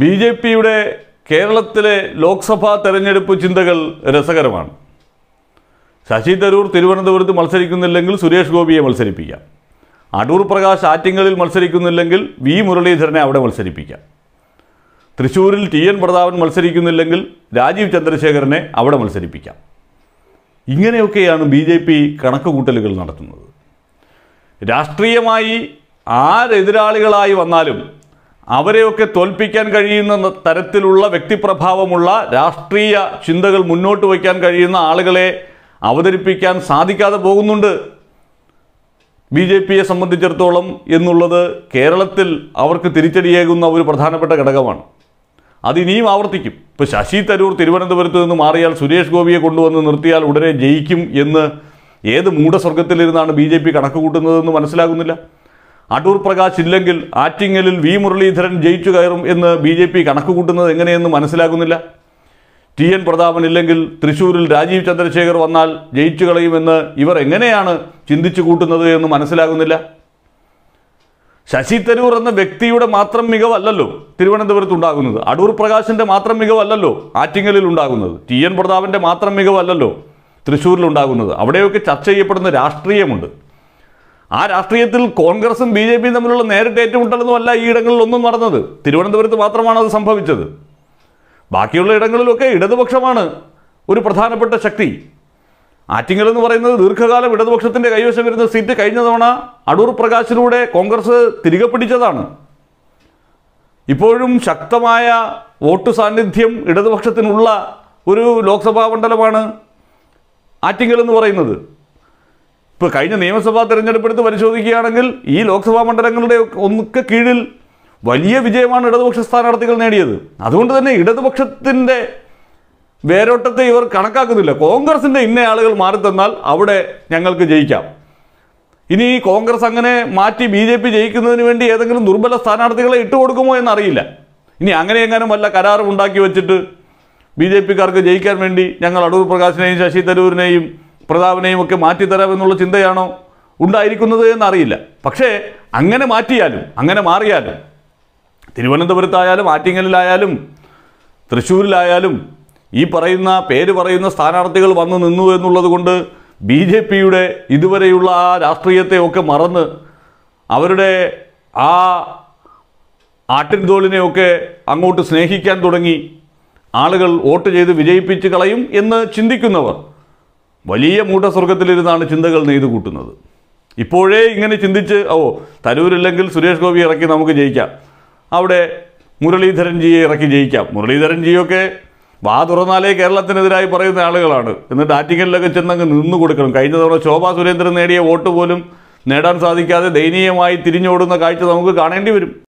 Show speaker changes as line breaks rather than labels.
B J പിയുടെ കേരളത്തിലെ ലോക്സഭാ തെരഞ്ഞെടുപ്പ് ചിന്തകൾ രസകരമാണ്. ശശി തരൂർ തിരുവനന്തപുരത്ത് മത്സരിക്കുന്നില്ലെങ്കിൽ സുരേഷ് ഗോപിയെ മത്സരിപ്പിക്കാം. അടൂർ പ്രകാശ് ആറ്റിങ്ങലിൽ മത്സരിക്കുന്നില്ലെങ്കിൽ വി മുരളീധരനെ അവിടെ മത്സരിപ്പിക്കാം. തൃശ്ശൂരിൽ ടി എൻ പ്രതാപൻ മത്സരിക്കുന്നില്ലെങ്കിൽ രാജീവ് ചന്ദ്രശേഖരനെ അവിടെ മത്സരിപ്പിക്കാം. ഇങ്ങനെയൊക്കെയാണ് ബി ജെ പി കണക്കുകൂട്ടലുകൾ നടത്തുന്നത്. രാഷ്ട്രീയമായി ആരെതിരാളികളായി വന്നാലും അവരെയൊക്കെ തോൽപ്പിക്കാൻ കഴിയുന്ന തരത്തിലുള്ള വ്യക്തിപ്രഭാവമുള്ള രാഷ്ട്രീയ ചിന്തകൾ മുന്നോട്ട് വയ്ക്കാൻ കഴിയുന്ന ആളുകളെ അവതരിപ്പിക്കാൻ സാധിക്കാതെ പോകുന്നുണ്ട്. ബി ജെ പിയെ സംബന്ധിച്ചിടത്തോളം എന്നുള്ളത് കേരളത്തിൽ അവർക്ക് തിരിച്ചടിയേകുന്ന ഒരു പ്രധാനപ്പെട്ട ഘടകമാണ്. അതിനിയും ആവർത്തിക്കും. ഇപ്പോൾ ശശി തരൂർ തിരുവനന്തപുരത്ത് നിന്ന് മാറിയാൽ സുരേഷ് ഗോപിയെ കൊണ്ടുവന്ന് നിർത്തിയാൽ ഉടനെ ജയിക്കും എന്ന് ഏത് മൂഢസ്വർഗത്തിലിരുന്നാണ് ബി ജെ പി കണക്ക് കൂട്ടുന്നതെന്ന് മനസ്സിലാകുന്നില്ല. അടൂർ പ്രകാശ് ഇല്ലെങ്കിൽ ആറ്റിങ്ങലിൽ വി മുരളീധരൻ ജയിച്ചു കയറും എന്ന് ബി ജെ പി കണക്ക് കൂട്ടുന്നത് എങ്ങനെയെന്ന് മനസ്സിലാകുന്നില്ല. ടി എൻ പ്രതാപൻ ഇല്ലെങ്കിൽ തൃശൂരിൽ രാജീവ് ചന്ദ്രശേഖർ വന്നാൽ ജയിച്ചു കളയുമെന്ന് ഇവർ എങ്ങനെയാണ് ചിന്തിച്ചു കൂട്ടുന്നത് എന്ന് മനസ്സിലാകുന്നില്ല. ശശി തരൂർ എന്ന വ്യക്തിയുടെ മാത്രം മികവല്ലല്ലോ തിരുവനന്തപുരത്ത് ഉണ്ടാകുന്നത്. അടൂർ പ്രകാശിന്റെ മാത്രം മികവല്ലല്ലോ ആറ്റിങ്ങലിൽ ഉണ്ടാകുന്നത്. ടി എൻ പ്രതാപന്റെ മാത്രം മികവല്ലല്ലോ തൃശ്ശൂരിൽ ഉണ്ടാകുന്നത്. അവിടെയൊക്കെ ചർച്ച ചെയ്യപ്പെടുന്ന രാഷ്ട്രീയമുണ്ട്. ആ രാഷ്ട്രീയത്തിൽ കോൺഗ്രസും ബി ജെ പിയും തമ്മിലുള്ള നേരിട്ട് ഏറ്റുമുട്ടലൊന്നുമല്ല ഈ ഇടങ്ങളിലൊന്നും നടന്നത്. തിരുവനന്തപുരത്ത് മാത്രമാണ് അത് സംഭവിച്ചത്. ബാക്കിയുള്ള ഇടങ്ങളിലൊക്കെ ഇടതുപക്ഷമാണ് ഒരു പ്രധാനപ്പെട്ട ശക്തി. ആറ്റിങ്ങൽ എന്ന് പറയുന്നത് ദീർഘകാലം ഇടതുപക്ഷത്തിന്റെ കൈവശം വരുന്ന സീറ്റ് കഴിഞ്ഞ തവണ അടൂർ പ്രകാശിലൂടെ കോൺഗ്രസ് തിരികെ പിടിച്ചതാണ്. ഇപ്പോഴും ശക്തമായ വോട്ട് സാന്നിധ്യം ഇടതുപക്ഷത്തിനുള്ള ഒരു ലോക്സഭാ മണ്ഡലമാണ് ആറ്റിങ്ങൽ എന്ന് പറയുന്നത്. ഇപ്പോൾ കഴിഞ്ഞ നിയമസഭാ തെരഞ്ഞെടുപ്പെടുത്ത് പരിശോധിക്കുകയാണെങ്കിൽ ഈ ലോക്സഭാ മണ്ഡലങ്ങളുടെ ഒക്കെ കീഴിൽ വലിയ വിജയമാണ് ഇടതുപക്ഷ സ്ഥാനാർത്ഥികൾ നേടിയത്. അതുകൊണ്ട് തന്നെ ഇടതുപക്ഷത്തിന്റെ വേരോട്ടത്തെ ഇവർ കണക്കാക്കുന്നില്ല. കോൺഗ്രസിന്റെ ഇന്ന ആളുകൾ മാറി തന്നാൽ അവിടെ ഞങ്ങൾക്ക് ജയിക്കാം. ഇനി കോൺഗ്രസ് അങ്ങനെ മാറ്റി ബി ജെ പി ജയിക്കുന്നതിന് വേണ്ടി ഏതെങ്കിലും ദുർബല സ്ഥാനാർത്ഥികളെ ഇട്ടുകൊടുക്കുമോ എന്നറിയില്ല. ഇനി അങ്ങനെ എങ്ങാനും വല്ല കരാറും ഉണ്ടാക്കി വെച്ചിട്ട് ബി ജെ പിക്കാർക്ക് ജയിക്കാൻ വേണ്ടി ഞങ്ങൾ അടൂർ പ്രകാശിനെയും ശശി തരൂരിനെയും പ്രതാപനെയും ഒക്കെ മാറ്റിത്തരാം എന്നുള്ള ചിന്തയാണോ ഉണ്ടായിരിക്കുന്നത് എന്നറിയില്ല. പക്ഷേ അങ്ങനെ മാറ്റിയാലും അങ്ങനെ മാറിയാലും തിരുവനന്തപുരത്തായാലും ആറ്റിങ്ങലിലായാലും തൃശ്ശൂരിലായാലും ഈ പറയുന്ന പേര് പറയുന്ന സ്ഥാനാർത്ഥികൾ വന്നു നിന്നു എന്നുള്ളത് കൊണ്ട് ബി ജെ പിയുടെ ഇതുവരെയുള്ള ആ രാഷ്ട്രീയത്തെയൊക്കെ മറന്ന് അവരുടെ ആ ആട്ടിൻതോളിനെയൊക്കെ അങ്ങോട്ട് സ്നേഹിക്കാൻ തുടങ്ങി ആളുകൾ വോട്ട് ചെയ്ത് വിജയിപ്പിച്ച് കളയും എന്ന് ചിന്തിക്കുന്നവർ. വലിയ മൂട്ടസ്വർഗത്തിലിരുന്നാണ് ചിന്തകൾ നെയ്തു കൂട്ടുന്നത്. ഇപ്പോഴേ ഇങ്ങനെ ചിന്തിച്ച് ഓ തരൂരില്ലെങ്കിൽ സുരേഷ് ഗോപി ഇറക്കി നമുക്ക് ജയിക്കാം. അവിടെ മുരളീധരൻജിയെ ഇറക്കി ജയിക്കാം. മുരളീധരൻജിയൊക്കെ വാ തുറന്നാലേ കേരളത്തിനെതിരായി പറയുന്ന ആളുകളാണ്. എന്നിട്ട് ആറ്റിങ്ങലിലൊക്കെ ചെന്നങ്ങ് നിന്നു കൊടുക്കണം. കഴിഞ്ഞ തവണ ശോഭാ സുരേന്ദ്രൻ നേടിയ വോട്ട് പോലും നേടാൻ സാധിക്കാതെ ദയനീയമായി തിരിഞ്ഞോടുന്ന കാഴ്ച നമുക്ക് കാണേണ്ടി വരും.